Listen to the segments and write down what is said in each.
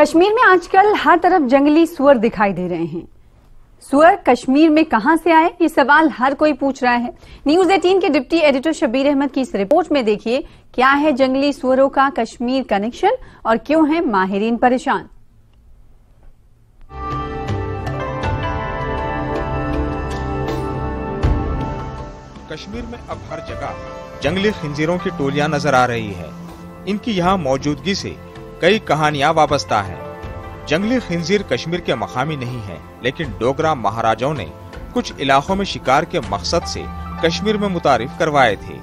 कश्मीर में आजकल हर तरफ़ जंगली सुअर दिखाई दे रहे हैं। सुअर कश्मीर में कहाँ से आए, ये सवाल हर कोई पूछ रहा है। न्यूज़ 18 के डिप्टी एडिटर शबीर अहमद की इस रिपोर्ट में देखिए, क्या है जंगली सुअरों का कश्मीर कनेक्शन और क्यों है माहरीन परेशान? कश्मीर में अब हर जगह जंगली खिंजीरों की टोलियाँ नज़र आ रही है। इनकी यहाँ मौजूदगी से कई कहानियाँ वाबस्ता है। जंगली खिंजीर कश्मीर के मकामी नहीं है, लेकिन डोगरा महाराजाओं ने कुछ इलाकों में शिकार के मकसद से कश्मीर में मुतारिफ करवाए थे।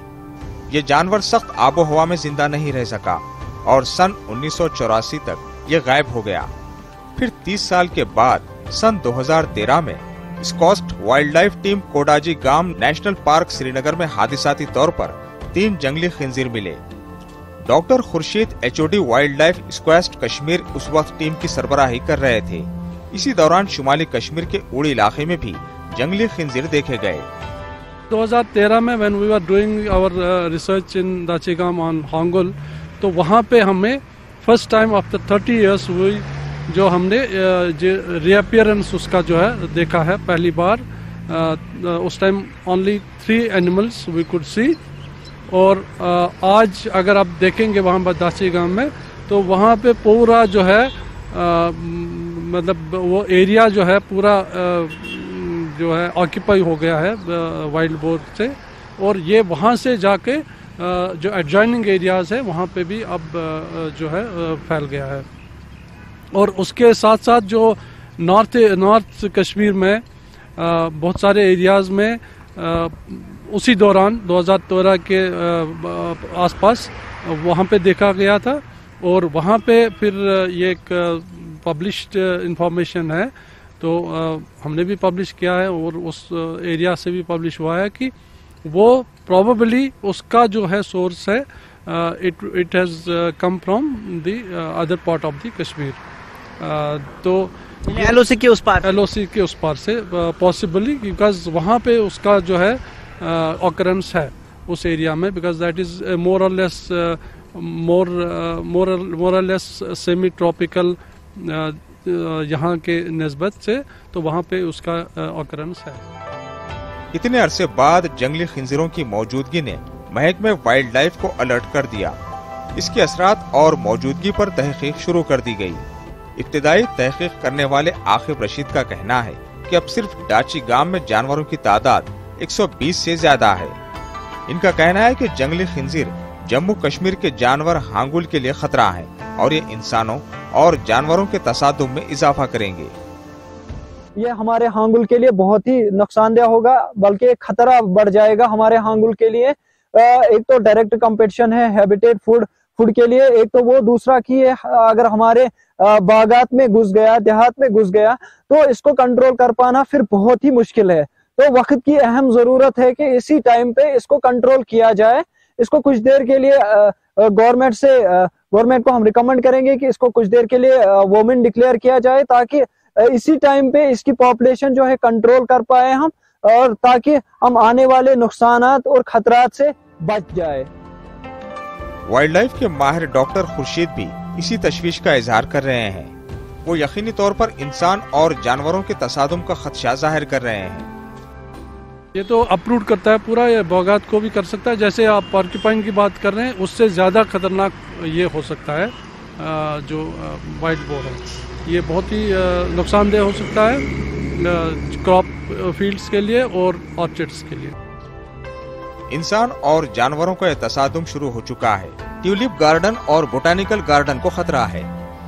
ये जानवर सख्त आबो हवा में ज़िंदा नहीं रह सका, और सन उन्नीस सौ चौरासी तक ये गायब हो गया। फिर 30 साल के बाद, सन 2013 में, स्कॉस्ट वाइल्ड लाइफ टीम कोडाजी गाम नेशनल पार्क श्रीनगर में हादिसाती तौर पर तीन जंगली खिंजीर मिले। Doctor Khurshid HOD wild life SKUAST Kashmir उस वक्त टीम की सरबराही कर रहे थे। इसी दौरान शुमाली कश्मीर के उड़ी इलाके में भी जंगली खिंजीर देखे गए। 2013 में when we are doing our research in Dachigam on hangul तो वहाँ पे हमें फ़र्स्ट टाइम आफ्टर 30 इयर्स हुई जो हमने रीअपियरेंस उसका जो है देखा है पहली बार। उस time only three animals we could see और आज अगर आप देखेंगे वहाँ बदासी गाँव में तो वहाँ पे पूरा जो है मतलब वो एरिया जो है पूरा जो है ऑक्यूपाई हो गया है वाइल्ड बोर से। और ये वहाँ से जाके जो एडजॉइनिंग एरियाज़ है, वहाँ पे भी अब जो है फैल गया है। और उसके साथ साथ जो नॉर्थ नॉर्थ कश्मीर में बहुत सारे एरियाज़ में उसी दौरान 2013 के आसपास वहाँ पे देखा गया था और वहाँ पे फिर ये एक पब्लिश्ड इंफॉर्मेशन है। तो हमने भी पब्लिश किया है और उस एरिया से भी पब्लिश हुआ है कि वो प्रॉबली उसका जो है सोर्स है it it has come from the other part of the Kashmir तो एलओसी के उस पार एलओसी के उस पार से पॉसिबली बिकॉज़ वहाँ पे उसका जो है ऑकरेंस है उस एरिया में because that is more less more more less semi tropical यहाँ के नस्बत से तो वहाँ पे उसका ऑकरेंस है। इतने अरसे बाद जंगली खिंजरों की मौजूदगी ने महक में वाइल्ड लाइफ को अलर्ट कर दिया। इसके असरात और मौजूदगी पर तहकीक शुरू कर दी गई। इब्तदाई तहकीक करने वाले आखिब रशीद का कहना है कि अब सिर्फ़ डाची गाँव में जानवरों की तादाद 120 से ज़्यादा है। इनका कहना है कि जंगली खिंजीर जम्मू कश्मीर के जानवर हांगुल के लिए खतरा है और ये इंसानों और जानवरों के तसादुम में इजाफा करेंगे। ये हमारे हांगुल के लिए बहुत ही नुकसानदेह होगा, बल्कि खतरा बढ़ जाएगा हमारे हांगुल के लिए। एक तो डायरेक्ट कंपटीशन है हैबिटेट फ़ूड फ़ूड के लिए, एक तो वो, दूसरा की है अगर हमारे बागात में घुस गया, देहात में घुस गया तो इसको कंट्रोल कर पाना फिर बहुत ही मुश्किल है। तो वक्त की अहम ज़रूरत है कि इसी टाइम पे इसको कंट्रोल किया जाए। इसको कुछ देर के लिए गवर्नमेंट से गवर्नमेंट को हम रिकमेंड करेंगे कि इसको कुछ देर के लिए वोमेन डिक्लेयर किया जाए ताकि इसी टाइम पे इसकी पॉपुलेशन जो है कंट्रोल कर पाए हम और ताकि हम आने वाले नुकसान और खतरात से बच जाए। वाइल्ड लाइफ के माहिर डॉक्टर खुर्शीद भी इसी तशवीश का इजहार कर रहे हैं। वो यकीनी तौर पर इंसान और जानवरों के तसादम का खदशा ज़ाहिर कर रहे हैं। ये तो अप्रूव करता है पूरा, ये बौगात को भी कर सकता है। जैसे आप पार्किपाइन की बात कर रहे हैं, उससे ज़्यादा खतरनाक ये हो सकता है जो वाइट बोर है। ये बहुत ही नुकसानदेह हो सकता है क्रॉप फील्ड्स के लिए और ऑर्चिड्स के लिए। इंसान और जानवरों का तसादुम शुरू हो चुका है। ट्यूलिप गार्डन और बोटानिकल गार्डन को खतरा है।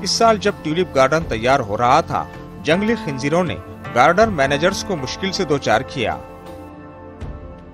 इस साल जब ट्यूलिप गार्डन तैयार हो रहा था, जंगली खिंजीरों ने गार्डन मैनेजर्स को मुश्किल से दो चार किया।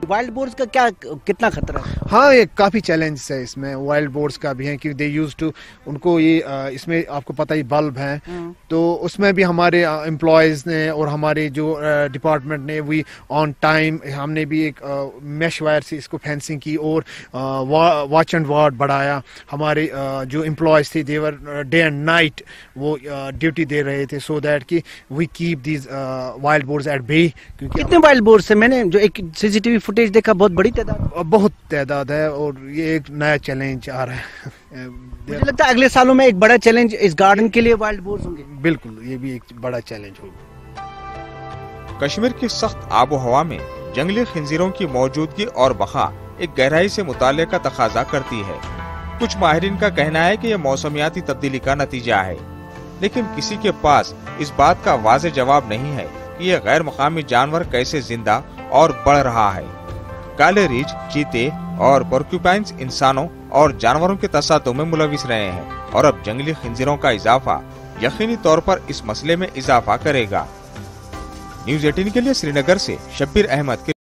वाइल्ड बोर्ड्स का क्या कितना खतरा है? हाँ ये काफ़ी चैलेंज है इसमें वाइल्ड बोर्ड्स का भी है कि दे यूज़ टू उनको ये इसमें आपको पता ही बल्ब है। हाँ। तो उसमें भी हमारे एम्प्लॉयज़ ने और हमारे जो डिपार्टमेंट ने वी ऑन टाइम हमने भी एक मैश वायर से इसको फेंसिंग की और वॉच एंड वार्ड बढ़ाया। हमारे जो एम्प्लॉयज़ थे they were day and night वो ड्यूटी दे रहे थे सो दैट कि we keep these wild boars at bay कितने वाइल्ड बोर्ड्स है? मैंने जो एक सीसीटीवी फुटेज देखा बहुत बड़ी तादाद बहुत तादाद है और ये एक नया चैलेंज आ रहा है। मुझे लगता है अगले सालों में एक बड़ा चैलेंज इस गार्डन के लिए वाइल्ड बोर्स होंगे। बिल्कुल ये भी एक बड़ा चैलेंज होगा। कश्मीर की सख्त आबो हवा में जंगली खंजीरों की मौजूदगी और बखा एक गहराई से मुताले का तकाजा करती है। कुछ माहरीन का कहना है कि यह मौसमियाती तब्दीली का नतीजा है। लेकिन किसी के पास इस बात का वाज जवाब नहीं है कि यह गैर मकामी जानवर कैसे ज़िंदा और बढ़ रहा है। काले रीछ, चीते और पोर्क्यूपाइंस इंसानों और जानवरों के तसातों में मुलविस रहे हैं और अब जंगली खंजीरों का इजाफा यकीनी तौर पर इस मसले में इजाफा करेगा। न्यूज़ एटीन के लिए श्रीनगर से शब्बीर अहमद की